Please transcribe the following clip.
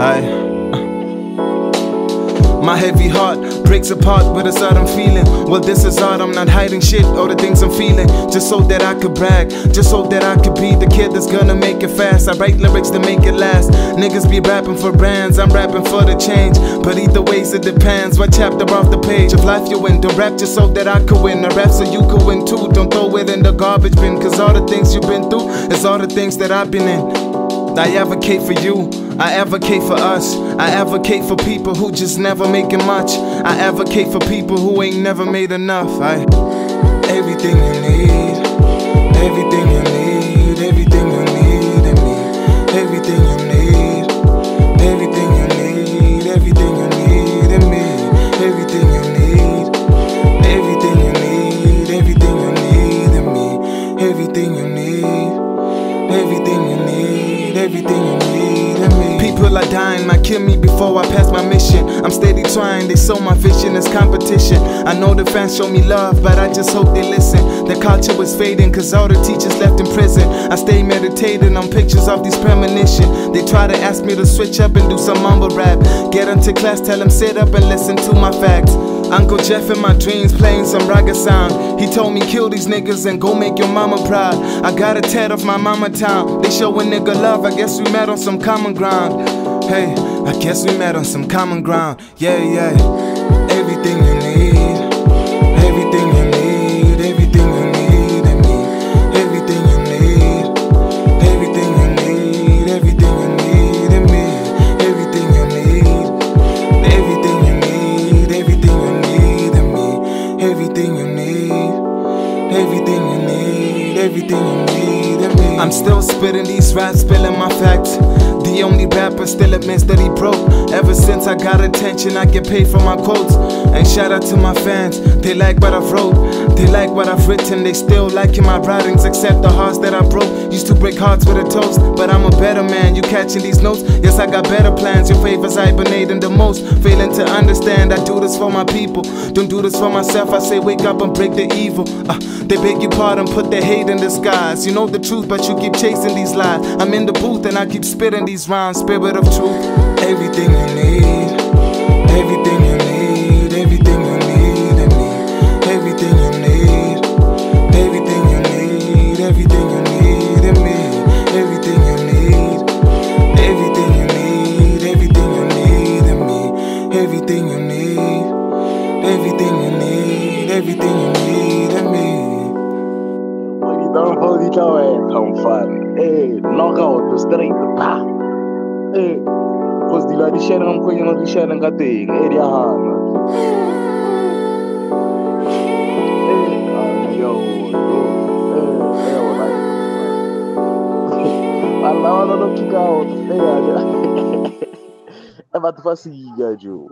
I. My heavy heart breaks apart with a sudden feeling. Well, this is art, I'm not hiding shit or the things I'm feeling. Just so that I could brag, just so that I could be the kid that's gonna make it fast. I write lyrics to make it last. Niggas be rapping for brands, I'm rapping for the change. But either ways, it depends. What chapter off the page of life you in? Don't rap just so that I could win. I rap so you could win too. Don't throw it in the garbage bin, cause all the things you've been through is all the things that I've been in. I advocate for you, I advocate for us. I advocate for people who just never making much. I advocate for people who ain't never made enough. I everything you need, everything you need, everything you need in me, everything you need, everything you need, everything you need in me, everything you need, everything you need, everything you need in me, everything you need, everything you need, everything you need in me. People are dying, might kill me before I pass my mission. I'm steady trying, they saw my vision as competition. I know the fans show me love, but I just hope they listen. The culture was fading, cause all the teachers left in prison. I stay meditating on pictures of these premonition. They try to ask me to switch up and do some mumble rap. Get into class, tell them sit up and listen to my facts. Uncle Jeff in my dreams playing some rugged sound. He told me kill these niggas and go make your mama proud. I got a tat of my mama town. They show a nigga love. I guess we met on some common ground. Hey, I guess we met on some common ground. Yeah, yeah. Everything you everything you need, everything you need in me. I'm still spitting these raps, spilling my facts. The only rapper still admits that he broke. Ever since I got attention, I get paid for my quotes. And shout out to my fans, they like what I've wrote. They like what I've written, they still liking my writings, except the hearts that I broke. Used to break hearts with a toast, but I'm a better man. You catching these notes? Yes, I got better plans. Your favors hibernating the most. Failing to understand, I do this for my people. Don't do this for myself. I say, wake up and break the evil. Uh, they beg your pardon, put their hate in disguise. You know the truth, but you keep chasing these lies. I'm in the booth and I keep spitting these rhymes. Spirit of truth, everything you need, don't hold it away, come fun. Hey, knockout, the straight, the pa. Hey, cause the lady sharing, I'm going to be sharing a thing. Hey, the hand. Hey, ah, yo, yo, hey, hey, what I. Allah, Allah, don't kick out. Hey, I. Eh, but fasiga, Joe.